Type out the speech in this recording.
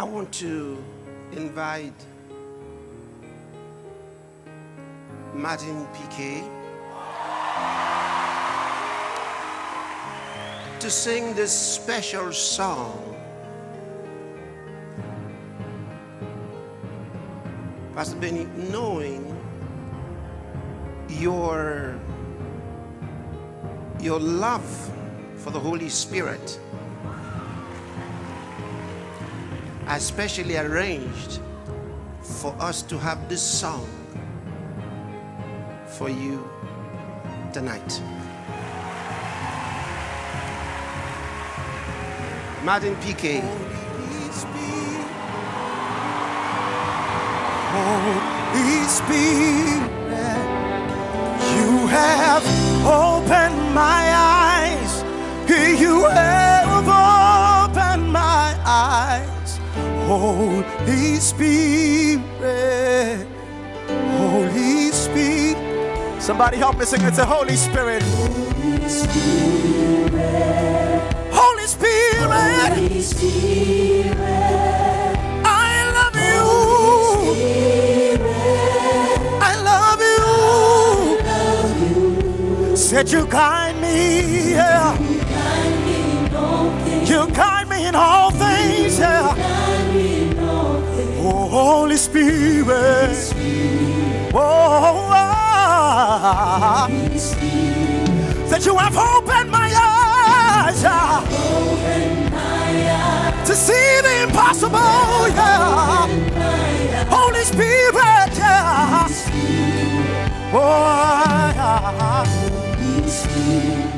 I want to invite Martin PK to sing this special song. Pastor Benny, knowing your your love for the Holy Spirit, I specially arranged for us to have this song for you tonight. Martin PK. Holy Spirit, you have opened my eyes. You have opened my eyes. Holy Spirit, Holy Spirit. Somebody help me sing it to Holy Spirit. Holy Spirit. Holy Spirit, I love you. Spirit, I love you. Said you guide me, yeah. Spirit. Oh, ah. That you have opened my eyes eyes, to see the impossible, yeah. Holy Spirit, yeah. Oh, Spirit,